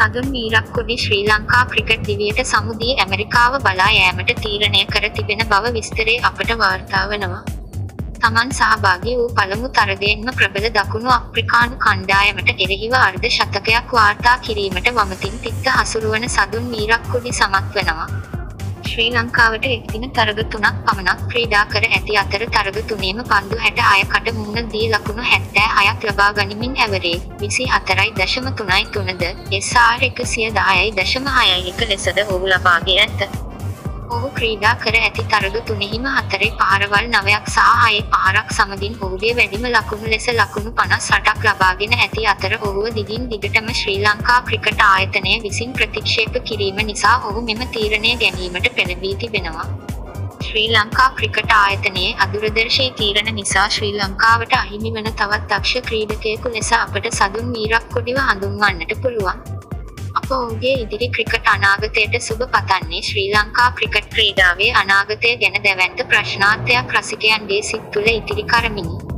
සදුන් මීරක්කොඩි ශ්‍රී Lanka cricket දිවියට සමුදී ඇමරිකාව බලා යෑමට තීරණය කර තිබෙන බව විස්තරේ අපට වාර්තා වනවා. තමන් සහභාගී වූ පළමු තරගයෙන්ම ප්‍රබල දකුණු අප්‍රිකානු කණ්ඩායමට එරෙහිව අර්ධ ශතකයක් වාර්තා කිරීමට වමතින් තිත්ත හසුරුවන සදුන් මීරක්කොඩි සමත් වනවා. ශ්‍රී ලංකාවට එක්දින තරග තුනක් පමණක් ක්‍රීඩා කර ඇති අතර තරග තුනේම පන්දු හැට අයකට මුහුණ දී ලකුණු හැත්තෑ හයක් ලබා ගනිමින් ඇවරේ විසි හතරයි දශම තුනයි තුනද එස්ආර් එකසිය දහයයි දශම හයයි එක ලෙසද ඔහු ලබාගේ ඇත. ඔහු ක්‍රීඩා කර ඇති තරග තුනෙහිම හතරේ පහරවල් නවයක් සහ හයේ පහරක් සමගින් ඔහුගේ වැඩිම ලකුණු ලෙස ලකුණු පනස් අටක් ලබාගෙන ඇති අතර ඔහුව දිගින් දිගටම ශ්‍රී ලංකා ක්‍රිකට ආයතනය විසින් ප්‍රතික්ෂේප කිරීම නිසා ඔහු මෙම තීරණය ගැනීමට පෙළඹී තිබෙනවා. ශ්‍රී ලංකා ක්‍රිකට ආයතනයේ අදුරදර්ශී තීරණ නිසා ශ්‍රී ලංකාවට අහිමි වන තවත් දක්ෂ ක්‍රීඩකයෙකු ලෙස අපට සදුන් මීරක්කොඩිව හඳුන්වන්නට පුළුවන්. අප ඔහුගේ ඉදිරි ක්‍රිකට් අනාගතයට සුබ පතන්නේ ශ්‍රී ලංකා ක්‍රිකට් ක්‍රීඩාවේ අනාගතය ගැන දැවැන්ත ප්‍රශ්නාර්ථයක් රසිකයන්ගේ සිත් තුළ ඉතිරි කරමිනි.